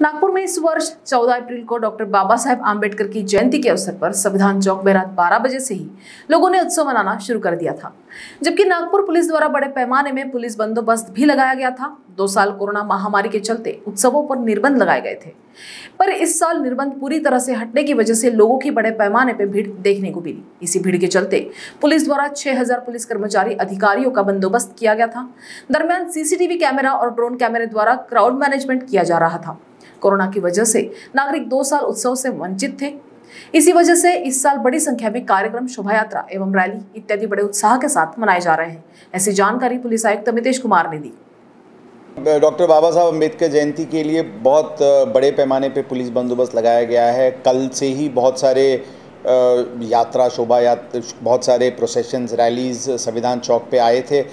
नागपुर में इस वर्ष 14 अप्रैल को डॉक्टर बाबा साहेब आम्बेडकर की जयंती के अवसर पर संविधान चौक में रात 12 बजे से ही लोगों ने उत्सव मनाना शुरू कर दिया था। जबकि नागपुर पुलिस द्वारा बड़े पैमाने में पुलिस बंदोबस्त भी लगाया गया था। दो साल कोरोना महामारी के चलते उत्सवों पर निर्बंध लगाए गए थे। पर इस साल निर्बंध पूरी तरह से हटने की वजह से लोगों की बड़े पैमाने पर भीड़ देखने को मिली। इसी भीड़ के चलते पुलिस द्वारा 6000 पुलिस कर्मचारी, अधिकारियों का बंदोबस्त किया गया था। दरमियान सीसीटीवी कैमरा और ड्रोन कैमरे द्वारा क्राउड मैनेजमेंट किया जा रहा था। कोरोना की वजह से नागरिक दो साल उत्सव से वंचित थे। इसी वजह से इस साल बड़ी संख्या में कार्यक्रम शोभा यात्रा एवं रैली इत्यादि बड़े उत्साह के साथ मनाए जा रहे हैं। ऐसी जानकारी पुलिस आयुक्त अमितेश कुमार ने दी। डॉक्टर बाबा साहब अंबेडकर जयंती के लिए बहुत बड़े पैमाने पे पुलिस बंदोबस्त लगाया गया है। कल से ही बहुत सारे यात्रा शोभा यात्रा बहुत सारे प्रोसेशंस रैलीज संविधान चौक पे आए थे।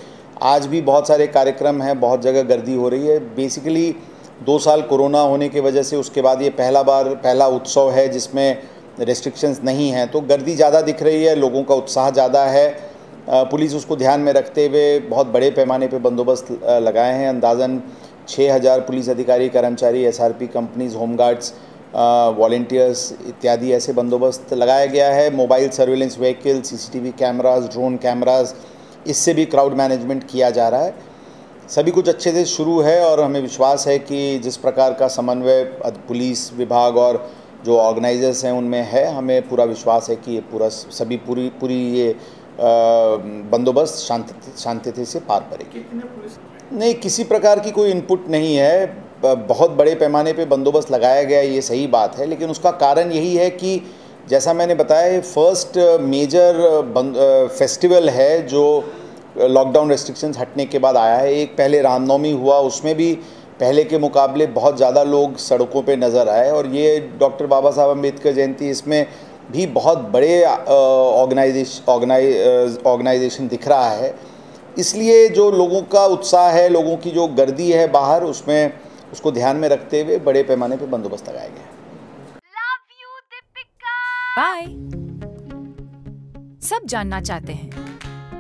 आज भी बहुत सारे कार्यक्रम हैं, बहुत जगह गर्दी हो रही है। बेसिकली दो साल कोरोना होने की वजह से उसके बाद ये पहला बार, पहला उत्सव है जिसमें रेस्ट्रिक्शंस नहीं हैं। तो गर्दी ज़्यादा दिख रही है, लोगों का उत्साह ज़्यादा है। पुलिस उसको ध्यान में रखते हुए बहुत बड़े पैमाने पे बंदोबस्त लगाए हैं। अंदाज़न 6000 पुलिस अधिकारी, कर्मचारी एसआरपी कंपनीज़ होमगार्ड्स वॉल्टियर्स इत्यादि ऐसे बंदोबस्त लगाया गया है। Mobile surveillance vehicle CCTV cameras drone cameras इससे भी क्राउड मैनेजमेंट किया जा रहा है। सभी कुछ अच्छे से शुरू है और हमें विश्वास है कि जिस प्रकार का समन्वय पुलिस विभाग और जो ऑर्गेनाइजर्स हैं उनमें है हमें पूरा विश्वास है कि ये पूरा सभी पूरी पूरी ये बंदोबस्त शांति शांति से पार पड़ेगी नहीं किसी प्रकार की कोई इनपुट नहीं है। बहुत बड़े पैमाने पे बंदोबस्त लगाया गया ये सही बात है लेकिन उसका कारण यही है कि जैसा मैंने बताया फ़र्स्ट मेजर फेस्टिवल है जो लॉकडाउन रेस्ट्रिक्शंस हटने के बाद आया है। एक पहले रामनवमी हुआ उसमें भी पहले के मुकाबले बहुत ज़्यादा लोग सड़कों पे नज़र आए और ये डॉक्टर बाबा साहब अंबेडकर जयंती इसमें भी बहुत बड़े ऑर्गेनाइजेशन ऑर्गेनाइजेशन दिख रहा है। इसलिए जो लोगों का उत्साह है लोगों की जो गर्दी है बाहर उसमें उसको ध्यान में रखते हुए बड़े पैमाने पे बंदोबस्त लगाया गया बाय सब जानना चाहते हैं।